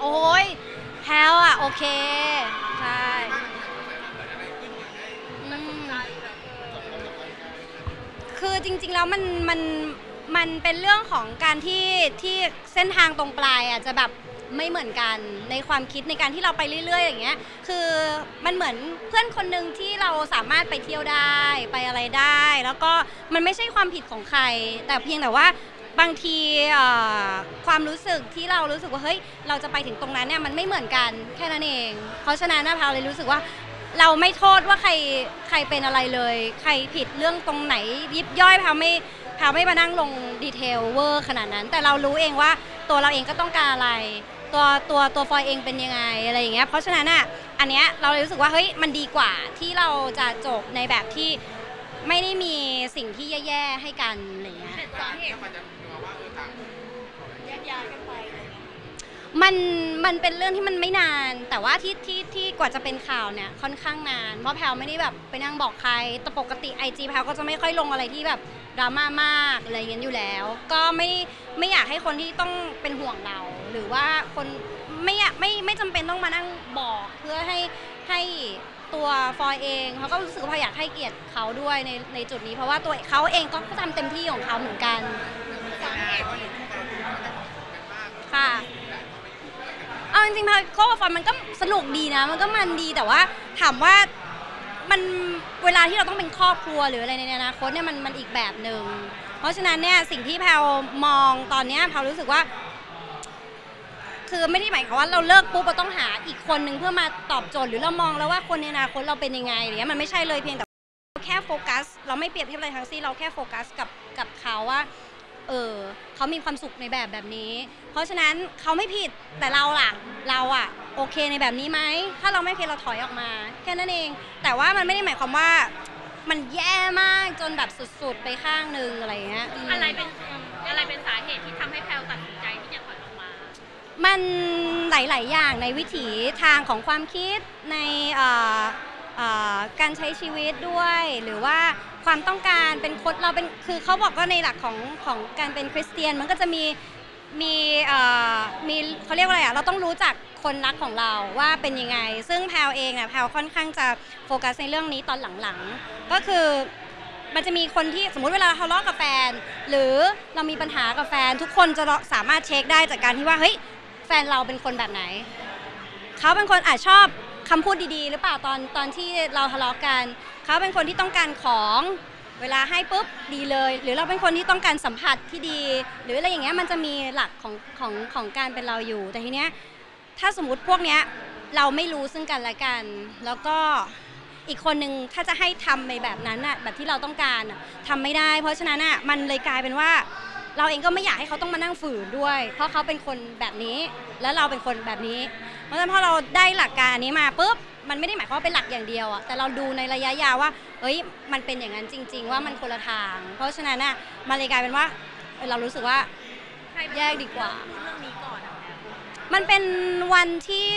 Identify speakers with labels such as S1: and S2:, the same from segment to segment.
S1: โอ้ยแพลวอะ โอเค ใช่อืมคือจริง ๆ แล้วมันมันมันเป็นเรื่องของการที่ที่เส้นทางตรงปลายอะจะแบบไม่เหมือนกันในความคิดในการที่เราไปเรื่อย ๆ อย่างเงี้ย คือมันเหมือนเพื่อนคนหนึ่งที่เราสามารถไปเที่ยวได้ไปอะไรได้ แล้วก็มันไม่ใช่ความผิดของใคร แต่เพียงแต่ว่า บางทีความรู้สึกที่เรารู้สึกว่าเฮ้ยเราจะไปถึงตรงนั้นเนี่ยมันไม่เหมือนกันแค่นั้นเอง เพราะฉะนั้นนะแพรวเลยรู้สึกว่าเราไม่โทษว่าใครใครเป็นอะไรเลย ใครผิดเรื่องตรงไหนยิบย่อยแพรวไม่แพรวไม่มานั่งลง detail เวอร์ขนาดนั้น แต่เรารู้เองว่าตัวเราเองก็ต้องการอะไร ตัวตัวตัวฟรอยด์เองเป็นยังไงอะไรอย่างเงี้ยเพราะฉะนั้นอะอันเนี้ยเราเลยรู้สึกว่าเฮ้ยมันดีกว่าที่เราจะจบในแบบที่ไม่ได้มีสิ่งที่แย่ๆให้กันอะไรอย่างเงี้ย
S2: มันมั
S3: นเป็
S1: นเรื่องที่มันไม่นาน แต่ว่าที่ที่ที่กว่าจะเป็นข่าวเนี่ยค่อนข้างนาน เพราะแพลวไม่ได้แบบไปนั่งบอกใครแต่ปกติไอจีแพลวก็จะไม่ค่อยลงอะไรที่แบบดราม่ามากอะไรอย่างเงี้ยอยู่แล้ว ก็ไม่ไม่อยากให้คนที่ต้องเป็นห่วงเรา หรือว่าคนไม่อยากไม่ไม่จำเป็นต้องมานั่งบอกเพื่อให้ให้ตัวฟอยเองเขาก็รู้สึกว่าอยากให้เกียรติเขาด้วยในในจุดนี้ เพราะว่าตัวเขาเองก็ทำเต็มที่ของเขาเหมือนกัน
S2: ง่ายเพราะอยู่ที่เราดูแล้วก็กันมาก
S1: ค่ะ เอาจริงๆพาโคฟอนมันก็สนุกดีนะ มันก็มันดีแต่ว่าถามว่ามันเวลาที่เราต้องเป็นครอบครัวหรืออะไรในอนาคตเนี่ยมันมันอีกแบบหนึ่งเพราะฉะนั้นเนี่ยสิ่งที่แพลมองตอนเนี้ยแพลรู้สึกว่า คือไม่ได้หมายความว่าเราเลิกปุ๊บเราต้องหาอีกคนหนึ่งเพื่อมาตอบโจทย์หรือเรามองแล้วว่าคนในอนาคตเราเป็นยังไงอะไรเงี้ยมันไม่ใช่เลยเพียงแต่แค่โฟกัส เราไม่เปรียบเทียบอะไรทั้งสิ้นเราแค่โฟกัสกับกับเขาว่า เออเขามีความสุขในแบบแบบนี้ เพราะฉะนั้นเขาไม่ผิดแต่เราล่ะเราอะโอเคในแบบนี้ไหมถ้าเราไม่โอเคเราถอยออกมา แค่นั้นเอง แต่ว่ามันไม่ได้หมายความว่ามันแย่มากจนแบบสุดๆ ไปข้างหนึ่งอะไรอย่างเงี้ยม
S3: อะไรเป็นอะไรเป็นสาเหตุที่ทำให้แพลวตัดสินใจที่จะถอยออกมา
S1: มันหลายๆ อย่างในวิถีทางของความคิดในเอ่อเอ่อ การใช้ชีวิตด้วย หรือว่าความต้องการเป็นคนเราเป็นคือเขาบอกว่าในหลักของของการเป็นคริสเตียนมันก็จะมีมีเอ่อมีเขาเรียกว่าอะไรอะเราต้องรู้จักคนรักของเราว่าเป็นยังไง ซึ่งแพลวเองเนี่ยแพลวค่อนข้างจะโฟกัสในเรื่องนี้ตอนหลังๆ ก็คือมันจะมีคนที่สมมุติเวลาเราทะเลาะกับแฟน หรือเรามีปัญหากับแฟน ทุกคนจะสามารถเช็คได้จากการที่ว่าเฮ้ยแฟนเราเป็นคนแบบไหน เขาเป็นคนอาจชอบ คำพูดดีๆ หรือเปล่าตอนตอนที่เราทะเลาะกัน เขาเป็นคนที่ต้องการของเวลาให้ปุ๊บดีเลย หรือเราเป็นคนที่ต้องการสัมผัสที่ดี หรืออะไรอย่างเงี้ยมันจะมีหลักของของของการเป็นเราอยู่ แต่ทีเนี้ยถ้าสมมติพวกเนี้ยเราไม่รู้ซึ่งกันและกัน แล้วก็อีกคนนึงถ้าจะให้ทำในแบบนั้นน่ะแบบที่เราต้องการน่ะทำไม่ได้ เพราะฉะนั้นน่ะมันเลยกลายเป็นว่า เราเองก็ไม่อยากให้เขาต้องมานั่งฝืนด้วย เพราะเขาเป็นคนแบบนี้ แล้วเราเป็นคนแบบนี้ เพราะฉะนั้นพอเราได้หลักการอันนี้มาปุ๊บมันไม่ได้หมายความว่าเป็นหลักอย่างเดียวอะแต่เราดูในระยะยาวว่าเอ้ยมันเป็นอย่างนั้นจริง ๆ ว่ามันคนละทาง เพราะฉะนั้นน่ะมันเลยกลายเป็นว่าเออเรารู้สึกว่า
S3: ใครเป็น
S1: แยกดีกว่า
S3: พูดเรื่องนี้ก่อนอะแพลว
S1: มันเป็นวันที่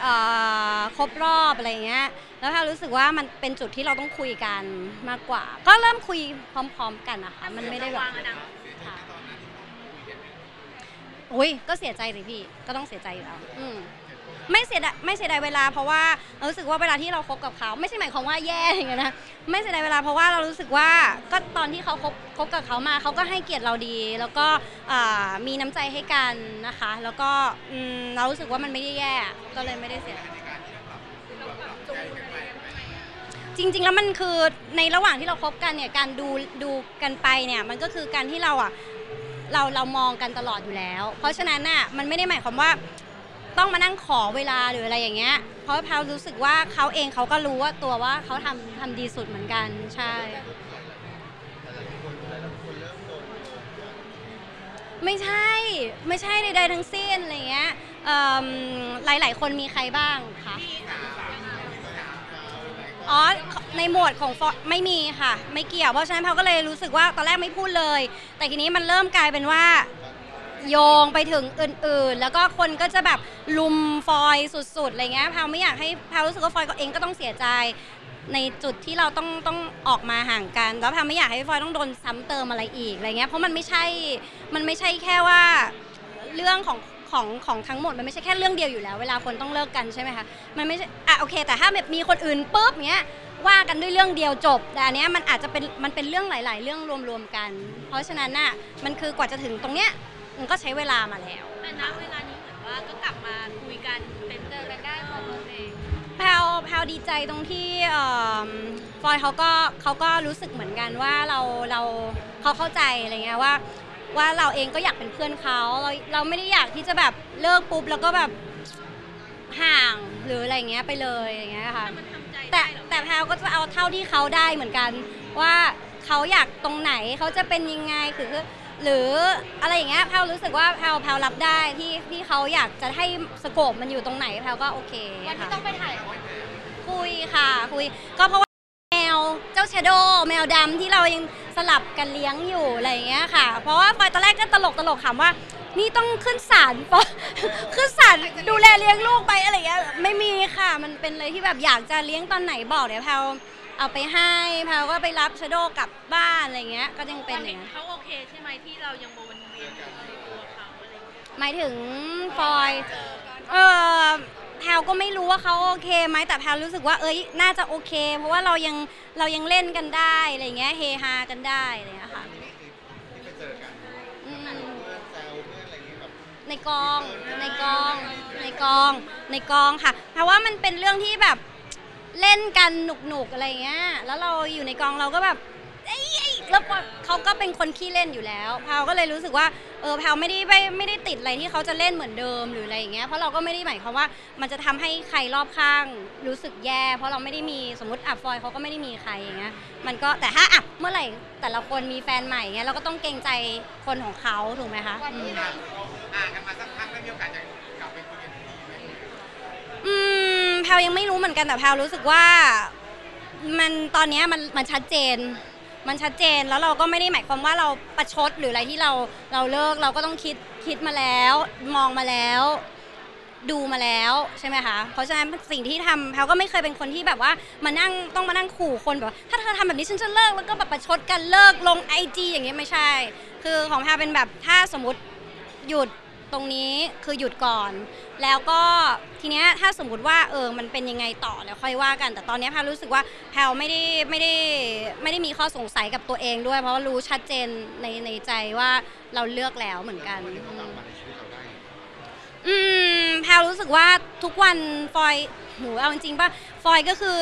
S1: เอ่อครบรอบอะไรเงี้ย แล้วเรารู้สึกว่ามันเป็นจุดที่เราต้องคุยกันมากกว่า ก็เริ่มคุยพร้อม ๆ กันนะคะ มันไม่ได้แบบ
S3: วางอนาคต
S1: ค่ะอุ้ยก็เสียใจสิพี่ ก็ต้องเสียใจอยู่แล้วอืม ไม่เสียดายไม่เสียดายเวลาเพราะว่าเรารู้สึกว่าเวลาที่เราคบกับเขา ไม่ใช่หมายความว่าแย่อย่างเงี้ยนะไม่เสียดายเวลาเพราะว่าเรารู้สึกว่าก็ตอนที่เขาคบคบกับเขามาเขาก็ให้เกียรติเราดี แล้วก็อ่ามีน้ำใจให้กันนะคะ แล้วก็อืมเรารู้สึกว่ามันไม่ได้แย่ก็เลยไม่ได้เสียดาย จริงๆ แล้วมันคือในระหว่างที่เราคบกันเนี่ยการดูดูกันไปเนี่ยมันก็คือการที่เราอะเราเรามองกันตลอดอยู่แล้ว เพราะฉะนั้นน่ะมันไม่ได้หมายความว่า ต้องมานั่งขอเวลาหรืออะไรอย่างเงี้ย เพราะแพลรู้สึกว่าเขาเองเขาก็รู้ว่าตัวว่าเขาทำทำดีสุดเหมือนกันใช่ ไม่ใช่ไม่ใช่ใดๆทั้งสิ้นอะไรเงี้ยเอิ่มหลายๆ คนมีใครบ้างคะอ๋อในหมวดของฟอไม่มีค่ะ ไม่เกี่ยวเพราะฉะนั้นเขาก็เลยรู้สึกว่าตอนแรกไม่พูดเลย แต่ทีนี้มันเริ่มกลายเป็นว่า โยงไปถึงอื่นๆ แล้วก็คนก็จะแบบลุมฟอยสุดๆอะไรเงี้ยพลไม่อยากให้พลรู้สึกว่าฟอยก็เองก็ต้องเสียใจ ในจุดที่เราต้องต้องออกมาห่างกัน แล้วพลไม่อยากให้ฟอยต้องโดนซ้ำเติมอะไรอีกอะไรเงี้ยเพราะมันไม่ใช่มันไม่ใช่แค่ว่าเรื่องของของของทั้งหมดมันไม่ใช่แค่เรื่องเดียวอยู่แล้ว เวลาคนต้องเลิกกันใช่ไหมคะมันไม่ใช่อะโอเค แต่ถ้าแบบมีคนอื่นปุ๊บเนี้ยว่ากันด้วยเรื่องเดียวจบ แต่อันเนี้ยมันอาจจะเป็นมันเป็นเรื่องหลาย ๆ เรื่องรวมๆกัน เพราะฉะนั้นน่ะมันคือกว่าจะถึงตรงเนี้ย มันก็ใช้เวลามาแล้ว
S3: แต่ณเวลานี้เหมือนว่าก็กลับมาคุยกันเป็นเจอกันได้เหมือนเดิมเอง
S1: แพลวแพลวดีใจตรงที่เอิ่มฟอยเขาก็เขาก็รู้สึกเหมือนกันว่าเราเราเขาเข้าใจอะไรเงี้ยว่า ว่าเราเองก็อยากเป็นเพื่อนเขาเราเราไม่ได้อยากที่จะแบบเลิกปุ๊บแล้วก็แบบห่างหรืออะไรเงี้ยไปเลยอย่างเงี้ยค่ะ
S3: แต่มันทำใจ
S1: แต่
S3: ได้เหรอ
S1: แต่แพลวก็จะเอาเท่าที่เขาได้เหมือนกัน ว่าเขาอยากตรงไหนเขาจะเป็นยังไงคือ หรืออะไรอย่างเงี้ยแพลวรู้สึกว่าแพลวแพลวรับได้ที่ที่เขาอยากจะให้สโคปมันอยู่ตรงไหนแพลวก็โอเค
S3: วันที่
S1: ค่ะ
S3: ต้องไปถ่าย
S1: คุยค่ะ คุยก็เพราะว่าแมวเจ้าชโดแมวดำที่เรายังสลับกันเลี้ยงอยู่อะไรอย่างเงี้ยค่ะ เพราะว่าฟอยตอนแรกก็ตลกตลกๆถามว่า นี่ต้องขึ้นศาลปะ ขึ้นศาลดูแลเลี้ยงลูกไปอะไรอย่างเงี้ยไม่มีค่ะ มันเป็นเลยที่แบบอยากจะเลี้ยงตอนไหนบอกเดี๋ยวแพลวเอาไปให้แพลวก็ไปรับชโดกลับบ้านอะไรเงี้ยก็ยังเป็นอย่างเงี้ย
S3: เขา เคใช่ไหมที่เรายังวนเวียนอยู่ในตัวเขาอะไรอย่างเงี้ย
S1: หมายถึงฟอยเออแพลวก็ไม่รู้ว่าเขาโอเคไหมแต่แพลวรู้สึกว่าเอ้ยน่าจะโอเค เพราะว่าเรายังเรายังเล่นกันได้อะไรเงี้ยเฮฮากันได้อะไรเงี้ยค่ะ
S2: นี่คือที่ไปเจอกัน
S1: อืม
S2: เพื่อนแซวเพื่อนอะไรอย่างเงี้ยแบบ
S1: ในกองในกองในกองในกองค่ะ เพราะว่ามันเป็นเรื่องที่แบบเล่นกันหนุกๆอะไรเงี้ยแล้วเราอยู่ในกองเราก็แบบเอ้ยเอ้ย แล้วเขาก็เป็นคนขี้เล่นอยู่แล้วแพลวก็เลยรู้สึกว่าเออแพลวไม่ได้ไม่ไม่ได้ติดอะไรที่เขาจะเล่นเหมือนเดิมหรืออะไรอย่างเงี้ยเพราะเราก็ไม่ได้หมายความว่ามันจะทำให้ใครรอบข้างรู้สึกแย่ เพราะเราไม่ได้มีสมมติอับฟอยเขาก็ไม่ได้มีใครอย่างเงี้ยมันก็แต่ถ้าอะเมื่อไหร่แต่ละคนมีแฟนใหม่เงี้ยเราก็ต้องเกรงใจคนของเขาถูกไหมคะอืม
S2: อ่านกันมาสักพักแล้วมีโอกาสจะกลับไปคุยกันดีไหม
S1: อืมแพลวยังไม่รู้เหมือนกันแต่แพลวรู้สึกว่า มันตอนเนี้ยมันมันชัดเจน มันชัดเจนแล้วเราก็ไม่ได้หมายความว่าเราประชดหรืออะไรที่เราเราเลิกเราก็ต้องคิดคิดมาแล้ว มองมาแล้ว ดูมาแล้วใช่ไหมคะเพราะฉะนั้นสิ่งที่ทำแพลก็ไม่เคยเป็นคนที่แบบว่ามานั่งต้องมานั่งขู่คนแบบว่าถ้าเธอทำแบบนี้ฉันจะเลิกแล้วก็แบบประชดกันเลิกลงไอจีอย่างเงี้ยไม่ใช่ คือของแพลเป็นแบบถ้าสมมติหยุด ตรงนี้คือหยุดก่อน แล้วก็ทีเนี้ยถ้าสมมติว่าเออมันเป็นยังไงต่อแล้วค่อยว่ากัน แต่ตอนเนี้ยแพลรู้สึกว่าแพลไม่ได้ไม่ได้ไม่ได้มีข้อสงสัยกับตัวเองด้วย เพราะว่ารู้ชัดเจนในในใจว่าเราเลือกแล้วเหมือนกัน
S2: วันที่เขากลับมาในชีวิตเราได้
S1: อืมแพลรู้สึกว่าทุกวันฟอยหนูเอาจริงๆป่ะฟอยก็คือ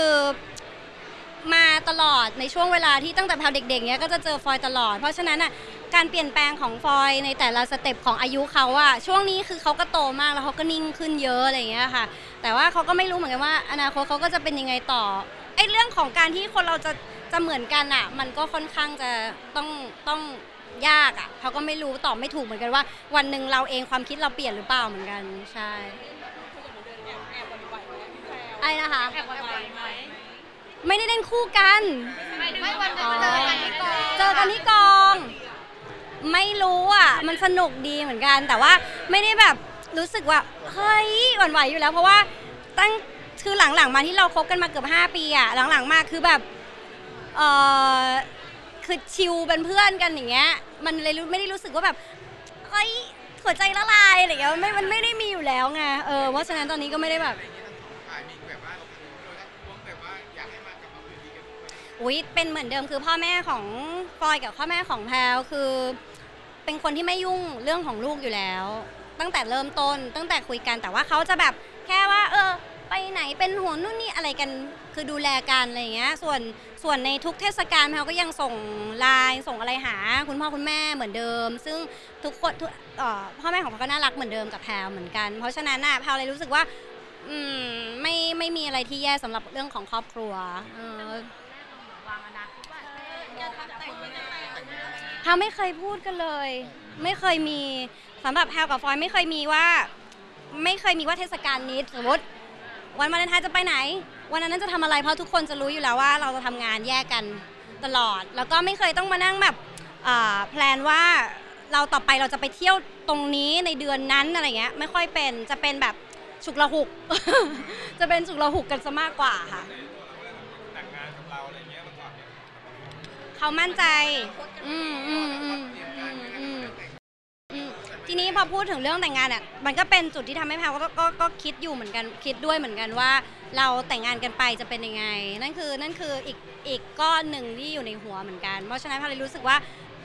S1: มาตลอดในช่วงเวลาที่ตั้งแต่แพลเด็กๆเนี้ยก็จะเจอฟอยตลอด เพราะฉะนั้นอะ การเปลี่ยนแปลงของฟอยในแต่ละสเต็ปของอายุเขาอะช่วงนี้คือเขาก็โตมากแล้วเขาก็นิ่งขึ้นเยอะอะไรอย่างเงี้ยค่ะ แต่ว่าเขาก็ไม่รู้เหมือนกันว่า อนาคตเขาก็จะเป็นยังไงต่อไอ้เรื่องของการที่คนเราจะจะเหมือนกันอะมันก็ค่อนข้างจะต้องต้องยากอะเขาก็ไม่รู้ตอบไม่ถูกเหมือนกันว่า วันหนึ่งเราเองความคิดเราเปลี่ยนหรือเปล่าเหมือนกันใช่ไอ้นะคะ
S3: แอบวันไหวไหม
S1: ไม่ได้เล่นคู่กัน
S3: ไม่ได้วัน
S1: อ๋อ
S3: เจอกันที่กอง
S1: เจอกันที่กอง ไม่รู้อะ มันสนุกดีเหมือนกัน แต่ว่าไม่ได้แบบรู้สึกว่าเฮ้ยหวั่นไหวอยู่แล้ว เพราะว่าตั้งคือหลังๆมาที่เราคบกันมาเกือบ5 ปีอะหลังๆมาคือแบบเออคือชิลเป็นเพื่อนกันอย่างเงี้ยมันเลยรู้ไม่ได้รู้สึกว่าแบบเฮ้ยหัวใจละลายอะไรเงี้ยไม่มันไม่ได้มีอยู่แล้วไงเออเพราะฉะนั้นตอนนี้ก็ไม่ได้แบบ
S2: อุ้ยเป็
S1: นเหมือนเดิมคือพ่อแม่ของฟลอยกับพ่อแม่ของแพลวคือ เป็นคนที่ไม่ยุ่งเรื่องของลูกอยู่แล้ว ตั้งแต่เริ่มต้น ตั้งแต่คุยกันแต่ว่าเขาจะแบบแค่ว่า เออ ไปไหนเป็นห่วงนู่นนี่อะไรกันคือดูแลกันอะไรอย่างเงี้ยส่วนส่วนในทุกเทศกาลแพลวก็ยังส่งไลน์ส่งอะไรหา คุณพ่อคุณแม่เหมือนเดิม ซึ่งทุกคนทุกเอ่อพ่อแม่ของแพลวก็น่ารักเหมือนเดิมกับแพลวเหมือนกัน เพราะฉะนั้นน่ะแพลวเลยรู้สึกว่า อืมไม่ไม่มีอะไรที่แย่สำหรับเรื่องของครอบครัวเออ
S3: วางอนาคตว่าจะทำแต่งไม่ได้
S1: แพลไม่เคยพูดกันเลย ไม่เคยมีสำหรับแพลกับฟอยไม่เคยมีว่า ไม่เคยมีว่าเทศกาลนี้สมมติวันวาเลนไทน์จะไปไหน วันนั้นจะทำอะไรเพราะทุกคนจะรู้อยู่แล้วว่าเราจะทำงานแยกกันตลอด แล้วก็ไม่เคยต้องมานั่งแบบแพลนว่าเราต่อไปเราจะไปเที่ยวตรงนี้ในเดือนนั้นอะไรเงี้ยไม่ค่อยเป็นจะเป็นแบบฉุกละหุก จะเป็นฉุกละหุกกันซะมากกว่าค่ะ
S2: แต่งงานกับเราอะไรเงี้ยมันก่อนเนี่ย
S1: เขามั่นใจ อืมอืมอืมอืมอืมอืมทีนี้พอพูดถึงเรื่องแต่งงานอะ มันก็เป็นจุดที่ทำให้แพลก็ก็ก็คิดอยู่เหมือนกัน คิดด้วยเหมือนกันว่า เราแต่งงานกันไปจะเป็นยังไง นั่นคือนั่นคืออีกอีกก้อนหนึ่งที่อยู่ในหัวเหมือนกัน เพราะฉะนั้นแพลเลยรู้สึกว่า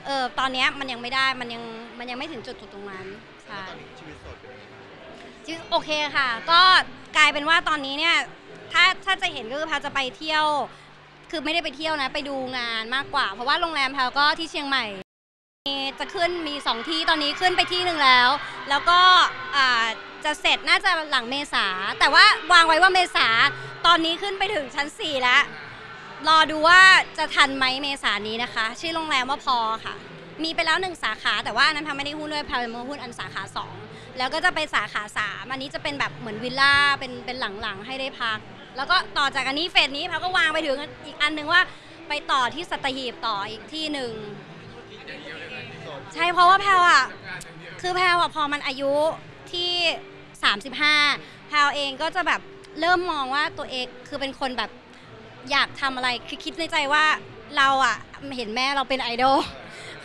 S1: เออตอนเนี้ยมันยังไม่ได้ มันยังมันยังไม่ถึงจุดจุดตรงนั้นใช่
S2: ตอนนี้ชีวิตโสดเป็นยังไงบ้าง
S1: ชีวิตโอเคค่ะ ก็กลายเป็นว่าตอนนี้เนี่ย ถ้าถ้าจะเห็นก็คือแพลจะไปเที่ยว คือไม่ได้ไปเที่ยวนะ ไปดูงานมากกว่า เพราะว่าโรงแรมแพลก็ที่เชียงใหม่มีจะขึ้นมีสองที่ตอนนี้ขึ้นไปที่หนึ่งแล้ว แล้วก็จะเสร็จน่าจะหลังเมษา แต่ว่าวางไว้ว่าเมษา ตอนนี้ขึ้นไปถึงชั้น 4 แล้ว รอดูว่าจะทันไหมเมษานี้นะคะ ชื่อโรงแรมว่าพอค่ะ มีไปแล้วหนึ่งสาขา แต่ว่าอันนั้นทำไม่ได้หุ้นด้วยแพลมาหุ้นอันสาขา 2 แล้วก็จะไปสาขา 3 อันนี้จะเป็นแบบเหมือนวิลล่าเป็นเป็นหลังๆให้ได้พัก แล้วก็ต่อจากอันนี้เฟสนี้แพลก็วางไปถึงอีกอันหนึ่งว่าไปต่อที่สัตหีบต่ออีกที่หนึ่งใช่เพราะว่าแพลวอะ คือแพลวอะพอมันอายุที่ 35 แพลวเองก็จะแบบเริ่มมองว่าตัวเองคือเป็นคนแบบอยากทำอะไรคือคิดในใจว่าเราอะเห็นแม่เราเป็นไอดอล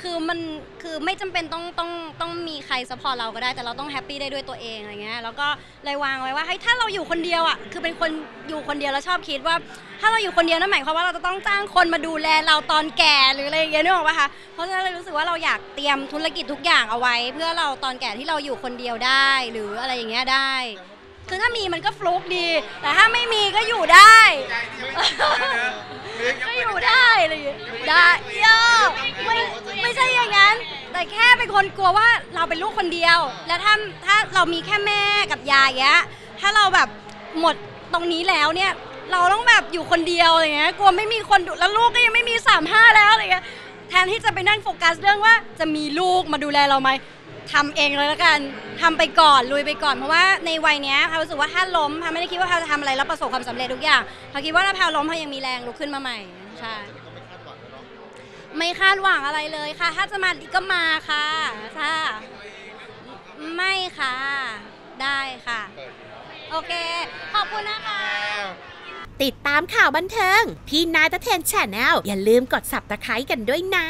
S1: คือมันคือไม่จำเป็นต้องต้องต้องมีใคร support เราก็ได้ แต่เราต้อง happy ได้ด้วยตัวเองอะไรเงี้ยแล้วก็เลยวางไว้ว่าเฮ้ยถ้าเราอยู่คนเดียวอะคือเป็นคนอยู่คนเดียวแล้วชอบคิดว่า ถ้าเราอยู่คนเดียวนั่นหมายความว่าเราจะต้องจ้างคนมาดูแลเราตอนแก่หรืออะไรอย่างเงี้ยนึกออกปะคะเพราะฉะนั้นเลยรู้สึกว่าเราอยากเตรียมธุรกิจทุกอย่างเอาไว้ เพื่อเราตอนแก่ที่เราอยู่คนเดียวได้ หรืออะไรอย่างเงี้ยได้ คือถ้ามีมันก็ฟลุกดี แต่ถ้าไม่มีก็อยู่ได้
S2: ใจที่ยังไม่ถึงเลยนะเรื่อง
S1: ก็อยู่ได้อะไรอย่างเงี้ยได้เยอะไม่ไม่ใช่อย่างนั้น แต่แค่เป็นคนกลัวว่าเราเป็นลูกคนเดียว แล้วถ้าถ้าเรามีแค่แม่กับยายเงี้ยถ้าเราแบบหมดตรงนี้แล้วเนี่ย เราต้องแบบอยู่คนเดียวอะไรเงี้ยกลัวไม่มีคนดูแล้วลูกก็ยังไม่มีสามห้าแล้วอะไรเงี้ยแทนที่จะไปนั่งโฟกัสเรื่องว่าจะมีลูกมาดูแลเราไหมทำเองเลยแล้วกันทำไปก่อนลุยไปก่อนเพราะว่าในวัยเนี้ยแพรวรู้สึกว่าถ้าล้มแพรวไม่ได้คิดว่าแพรวจะทำอะไรแล้วประสบความสำเร็จทุกอย่างแพรวคิดว่าถ้าแพรวล้มแพรวยังมีแรงลุกขึ้นมาใหม่ใช่
S2: ไม่คาดหวัง
S1: อะไรเลยค่ะ ถ้าจะมาก็มาค่ะค่ะ ไม่ค่ะ ได้ค่ะ โอเค ขอบคุณนะคะ
S4: ติดตามข่าวบันเทิง ที่ Nine Entertain Channel อย่าลืมกด subscribe กันด้วยนะ